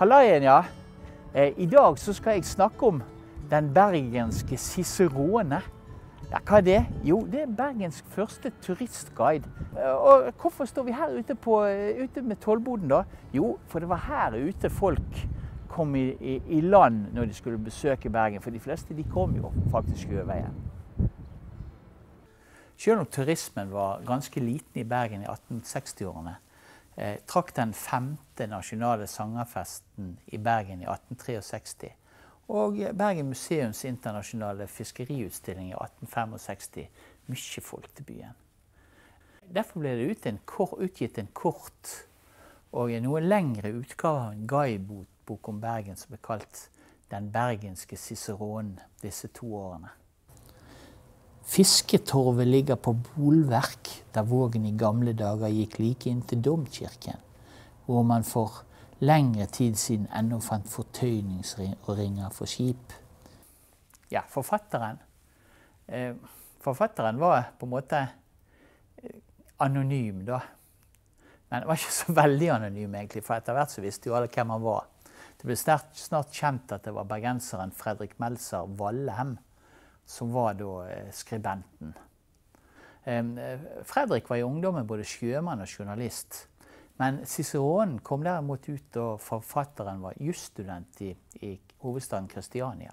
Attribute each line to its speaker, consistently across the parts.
Speaker 1: Hallaien, ja. Eh, I dag skal jeg snakke om den bergenske Cicerone. Ja, hva er det? Jo, det er Bergens første turistguide. Eh, og hvorfor står vi her ute, på, eh, ute med tollboden, da? Jo, for det var her ute folk kom i, i, i, land når de skulle besøke Bergen. For de fleste de kom jo faktisk over veien. Selv om turismen var ganske liten i Bergen i 1860-årene, eh, trakk den femte nasjonale sangerfesten i Bergen i 1863 og Bergen museums internasjonale fiskeriutstilling i 1865 mye folk til byen. Derfor ble det ut en kort, utgitt en kort og en noe lengre utgave av en guidebok om Bergen som ble kalt 'Den bergenske ciceronen' disse to årene. Fisketorvet ligger på bolverk der Vågen i gamle dager gikk like inn til domkirken, hvor man for lengre tid siden ennå fant fortøyningsringer for skip. Ja, forfatteren eh, Forfatteren var på en måte eh, anonym, da. Men var ikke så veldig anonym, egentlig, for etter hvert så visste jo alle hvem han var. Det ble snart kjent at det var bergenseren Fredrik Melser Vallehem som var da eh, skribenten. Fredrik var i ungdommen både sjømann og journalist. Men Ciceronen kom derimot ut da forfatteren var jusstudent i, i hovedstaden Kristiania.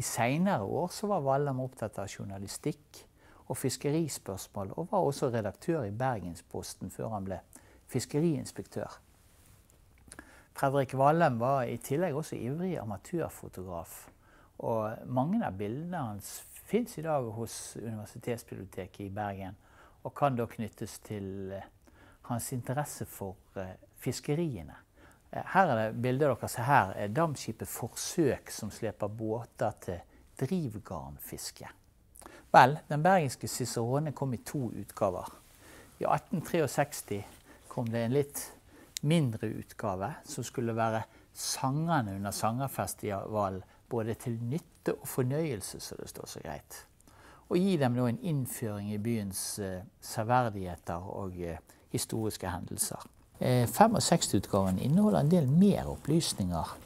Speaker 1: I seinere år var Vallam opptatt av journalistikk og fiskerispørsmål, og var også redaktør i Bergensposten før han ble fiskeriinspektør. Fredrik Vallem var i tillegg også ivrig amatørfotograf. Og mange av bildene hans fins i dag hos Universitetsbiblioteket i Bergen, og kan da knyttes til hans interesse for uh, fiskeriene. Uh, her er det bildet dere ser her er dampskipet Forsøk som sleper båter til drivgarnfiske. Vel, den bergenske Cicerone kom i to utgaver. I 1863 kom det en litt mindre utgave som skulle være sangerne under sangerfestivalen både til nytte og fornøyelse, så det står så greit. Og gi dem nå en innføring i byens eh, severdigheter og eh, historiske hendelser. 65-utgaven eh, inneholder en del mer opplysninger.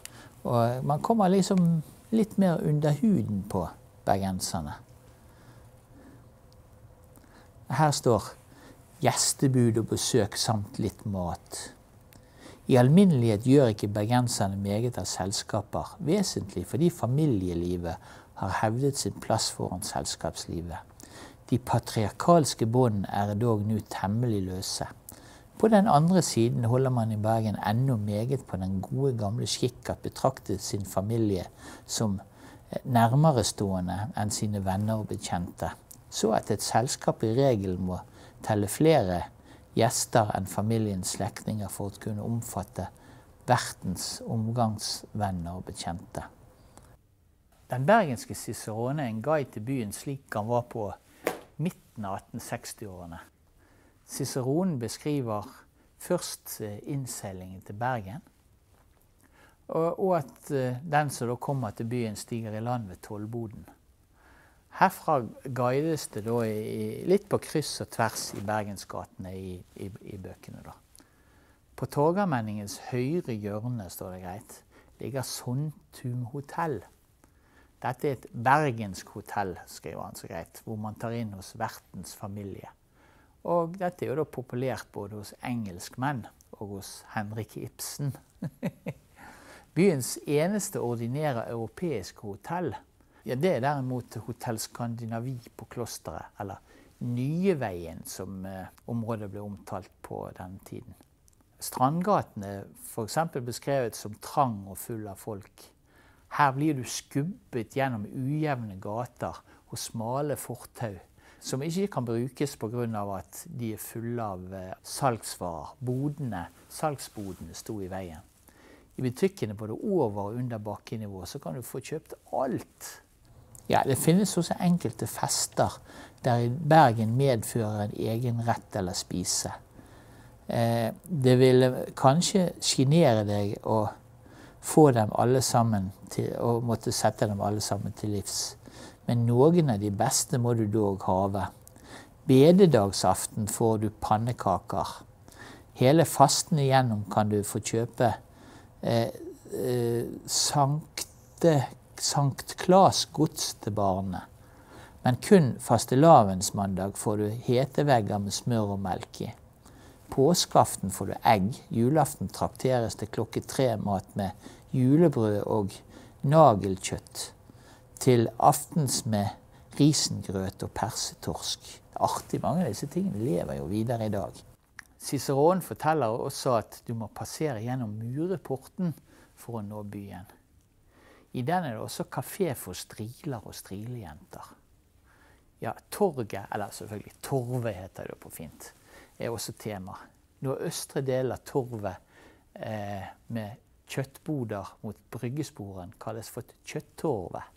Speaker 1: Og man kommer liksom litt mer under huden på bergenserne. Her står gjestebud og besøk samt litt mat. I alminnelighet gjør ikke bergenserne meget av selskaper, vesentlig fordi familielivet har hevdet sin plass foran selskapslivet. De patriarkalske båndene er dog nå temmelig løse. På den andre siden holder man i Bergen ennå meget på den gode, gamle skikk at betraktet sin familie som nærmere nærmerestående enn sine venner og bekjente, så at et selskap i regel må telle flere gjester enn familiens slektninger for å kunne omfatte vertens omgangsvenner og bekjente. Den bergenske Cicerone er en guide til byen slik han var på midten av 1860-årene. Ciceronen beskriver først eh, innseilingen til Bergen. Og, at eh, den som da kommer til byen, stiger i land ved tollboden. Herfra guides det da i, litt på kryss og tvers i bergensgatene i, i, i bøkene. da. På Torgallmenningens høyre hjørne, står det greit, ligger Sundtum hotell. Dette er et bergensk hotell, skriver han så greit, hvor man tar inn hos vertens familie. Og dette er jo da populært både hos engelskmenn og hos Henrik Ibsen. Byens eneste ordinære europeiske hotell ja, det er derimot Hotell Skandinavi på Klosteret, eller Nyeveien, som eh, området ble omtalt på den tiden. Strandgaten er f.eks. beskrevet som trang og full av folk. Her blir du skubbet gjennom ujevne gater og smale fortau som ikke kan brukes pga. at de er fulle av eh, salgsvarer. Bodene, salgsbodene sto i veien. I butikkene både over og under bakkenivå så kan du få kjøpt alt. Ja, Det finnes også enkelte fester der Bergen medfører en egen rett eller spise. Eh, det ville kanskje sjenere deg å få dem alle sammen til, og måtte sette dem alle sammen til livs. Men noen av de beste må du dog have. Bededagsaften får du pannekaker. Hele fasten igjennom kan du få kjøpe eh, eh, Sankte, Sankt Klas gods til barnet. Men kun fastelavnsmandag får du hetevegger med smør og melk i. Påskeaften får du egg. Julaften trakteres til klokke tre-mat med julebrød og nagelkjøtt. Til aftens med risengrøt og persetorsk. Artig. Mange av disse tingene lever jo videre i dag. Ciceron forteller også at du må passere gjennom mureporten for å nå byen. I den er det også kafé for striler og strilejenter. Ja, torget, eller selvfølgelig Torvet heter det på fint, er også tema. Østre del av Torvet eh, med kjøttboder mot Bryggesporen kalles for Kjøttorvet.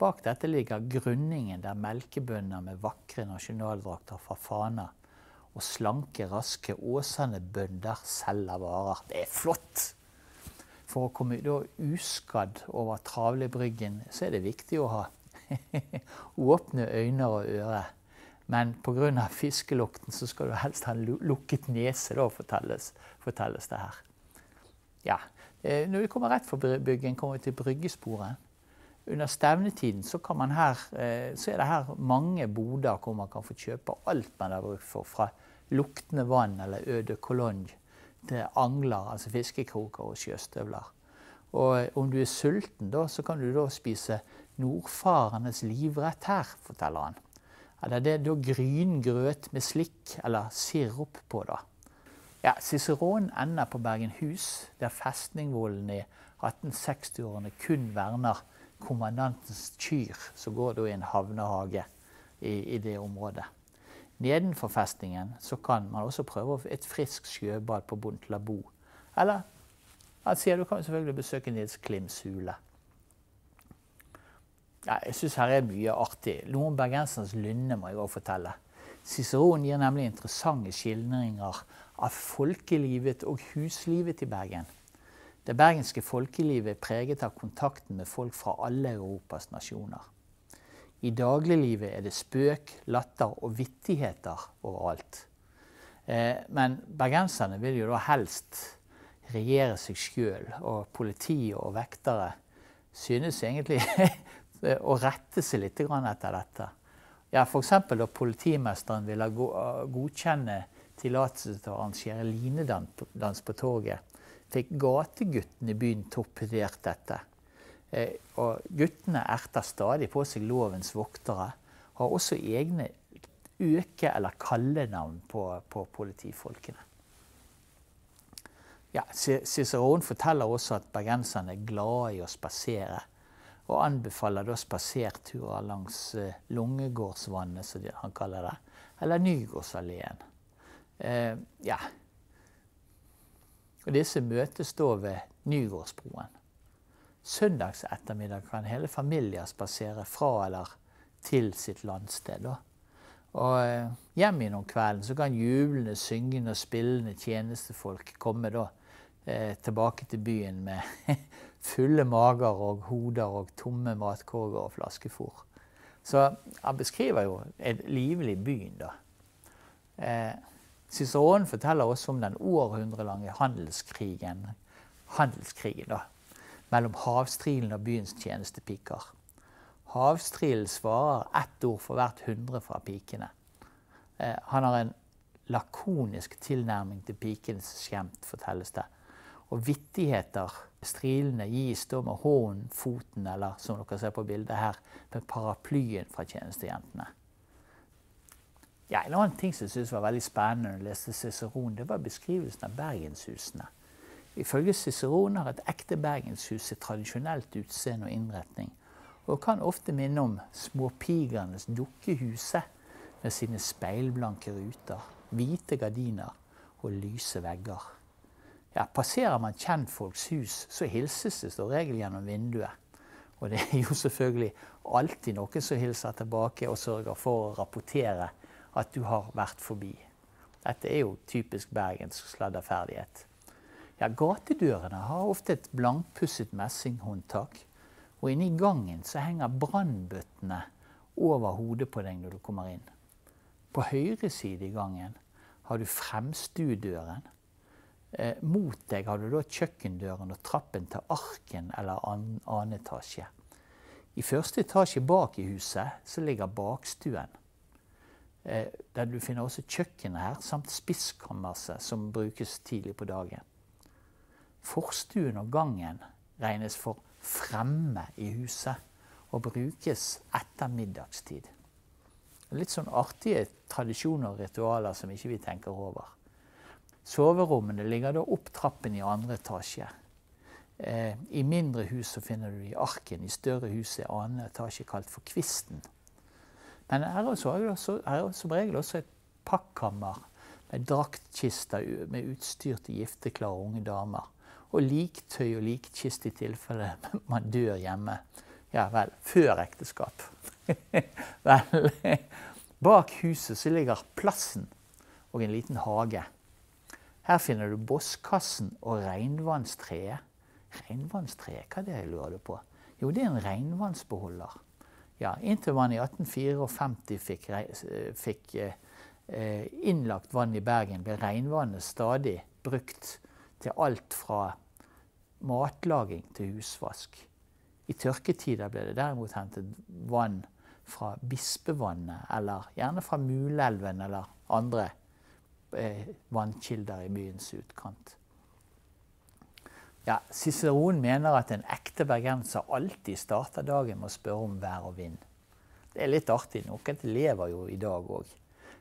Speaker 1: Bak dette ligger grunningen der melkebønder med vakre nasjonaldrakter fra Fana og slanke, raske Åsane-bønder selger varer. Det er flott! For å komme da uskadd over Travlebryggen, så er det viktig å ha åpne øyne og ører. Men pga. fiskelukten så skal du helst ha en lukket nese, da, fortelles, fortelles det her. Ja. Eh, når vi kommer rett for byggen, kommer vi til Bryggesporet. Under stevnetiden så, her, eh, så, er det her mange boder hvor man kan få kjøpe alt man har bruk for. Fra luktende vann eller øde kolonj til angler, altså fiskekroker og sjøstøvler. Og om du er sulten, da, så kan du da spise nordfarenes livrett her, forteller han. Eller det er da gryngrøt med slikk eller sirup på, da. Ja, Ciceron ender på Bergenhus, der festningvollen i 1860-årene kun verner kommandantens kyr, som går da i en havnehage i, i det området. Nedenfor festningen så kan man også prøve et friskt sjøbad på Bontlabo. Eller sier du kan selvfølgelig besøke Nils Klims hule. Ja, jeg syns her er mye artig. Noe om bergensernes lynne må jeg òg fortelle. Ciceron gir nemlig interessante skildringer av folkelivet og huslivet i Bergen. Det bergenske folkelivet er preget av kontakten med folk fra alle Europas nasjoner. I dagliglivet er det spøk, latter og vittigheter overalt. Eh, men bergenserne vil jo da helst regjere seg sjøl, og politiet og vektere synes egentlig å rette seg litt etter dette. Ja, F.eks. da politimesteren ville godkjenne tillatelse til å arrangere linedans på torget, fikk gateguttene i byen torpedert dette. Eh, og guttene erter stadig på seg lovens voktere. Har også egne øke- eller kallenavn på, på politifolkene. Ja, Ciceron forteller også at bergenserne er glade i å spasere og anbefaler da spaserturer langs eh, Lungegårdsvannet, som han kaller det, eller Nygårdsalleen. Eh, ja. Og disse møtes da ved Nygårdsbroen. Søndags ettermiddag kan hele familier spasere fra eller til sitt landsted. Og eh, hjem igjen om kvelden så kan jublende, syngende og spillende tjenestefolk komme da eh, tilbake til byen med fulle mager og hoder og tomme matkorger og flaskefôr. Så han beskriver jo en livlig byen, da. Eh, forteller også om den århundrelange handelskrigen, handelskrigen da, mellom havstrilen og byens tjenestepiker. Havstrilen svarer ett ord for hvert hundre fra pikene. Eh, han har en lakonisk tilnærming til pikenes skjemt, fortelles det. Og vittigheter, strilene, gis da med hånden, foten eller som dere ser på bildet her, med paraplyen fra tjenestejentene. Ja, en annen ting som jeg syntes var veldig spennende når jeg leste Ciceron, det var beskrivelsen av bergenshusene. Ifølge Ciceron har et ekte bergenshus et tradisjonelt utseende og innretning, og kan ofte minne om småpigernes dukkehuse med sine speilblanke ruter, hvite gardiner og lyse vegger. Ja, passerer man kjentfolks hus, så hilses det som regel gjennom vinduet. Og det er jo selvfølgelig alltid noen som hilser tilbake og sørger for å rapportere at du har vært forbi. Dette er jo typisk bergensk sladderferdighet. Ja, gatedørene har ofte et blankpusset messinghåndtak. Og inne i gangen så henger brannbøttene over hodet på deg når du kommer inn. På høyre side i gangen har du fremstuedøren Eh, mot deg har du da kjøkkendøren og trappen til arken eller annen, annen etasje. I første etasje bak i huset så ligger bakstuen. Eh, der du finner også kjøkkenet her, samt spiskammerset som brukes tidlig på dagen. Forstuen og gangen regnes for fremme i huset og brukes etter middagstid. Litt sånn artige tradisjoner og ritualer som ikke vi tenker over. Soverommene ligger da opp trappen i andre etasje. Eh, I mindre hus så finner du i arken. I større hus er annen etasje kalt for kvisten. Men her er det som regel også et pakkammer med draktkister med utstyr til gifteklare unge damer. Og liktøy og likkiste i tilfelle man dør hjemme. Ja vel, før ekteskap. vel, bak huset så ligger plassen og en liten hage. Her finner du bosskassen og regnvannstreet. Regnvannstreet, hva er det jeg lurer på? Jo, det er en regnvannsbeholder. Ja, Inntil man i 1854 fikk, fikk eh, innlagt vann i Bergen, ble regnvannet stadig brukt til alt fra matlaging til husvask. I tørketider ble det derimot hentet vann fra Bispevannet, eller gjerne fra Mulelven eller andre Eh, vannkilder i byens utkant. Ja, Ciceron mener at en ekte bergenser alltid starter dagen med å spørre om vær og vind. Det er litt artig. Noen lever jo i dag òg.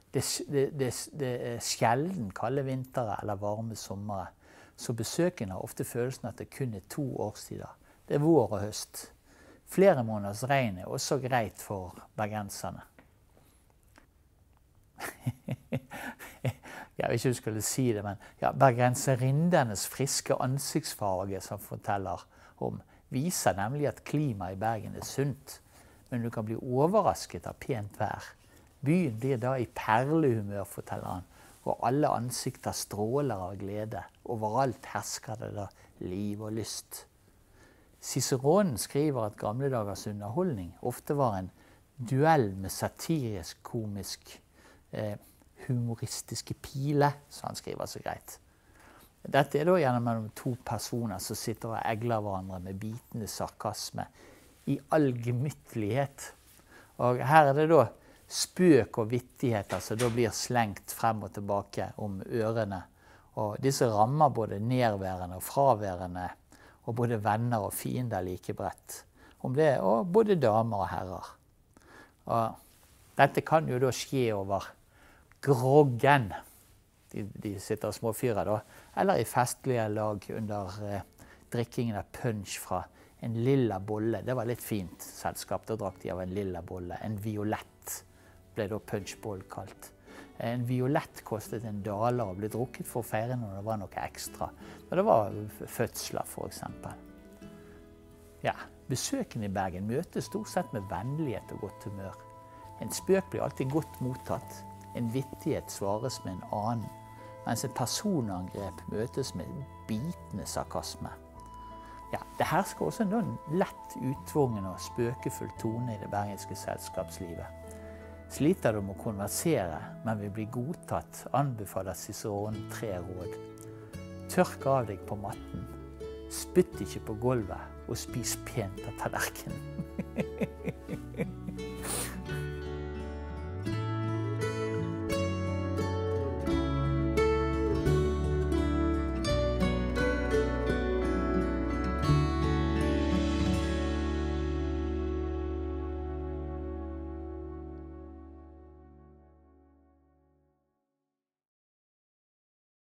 Speaker 1: Det, det, det, det, er sjelden kalde vintre eller varme somre. Så besøkende har ofte følelsen at det kun er to årstider. Det er vår og høst. Flere måneders regn er også greit for bergenserne. jeg vet ikke om du skulle si det, men ja, bergenserindenes friske ansiktsfarge som forteller om, viser nemlig at klimaet i Bergen er sunt. Men du kan bli overrasket av pent vær. Byen blir da i perlehumør, forteller han, og alle ansikter stråler av glede. Overalt hersker det da liv og lyst. Ciceronen skriver at gamle dagers underholdning ofte var en duell med satirisk, komisk eh, humoristiske piler, som han skriver så greit. Dette er da mellom to personer som sitter og egler hverandre med bitende sarkasme i all gemyttlighet. Og her er det da spøk og vittigheter som da blir slengt frem og tilbake om ørene. Og disse rammer både nedværende og fraværende, og både venner og fiender like bredt. Om det, og både damer og herrer. Og dette kan jo da skje over groggen. De, de sitter småfyrer, da. Eller i festlige lag under eh, drikkingen av punch fra en lilla bolle. Det var litt fint selskap. Da drakk de av en lilla bolle. En violett ble da punchball kalt. En violett kostet en daler og ble drukket for å feire når det var noe ekstra. Når det var fødsler, f.eks. Ja, besøkende i Bergen møtes stort sett med vennlighet og godt humør. En spøk blir alltid godt mottatt. En vittighet svares med en annen, mens et personangrep møtes med bitende sarkasme. Ja, det hersker også en lett utvungen og spøkefull tone i det bergenske selskapslivet. Sliter du med å konversere, men vil bli godtatt, anbefaler Ciceronen tre råd. Tørk av deg på matten. Spytt ikke på gulvet, og spis pent av tallerkenen.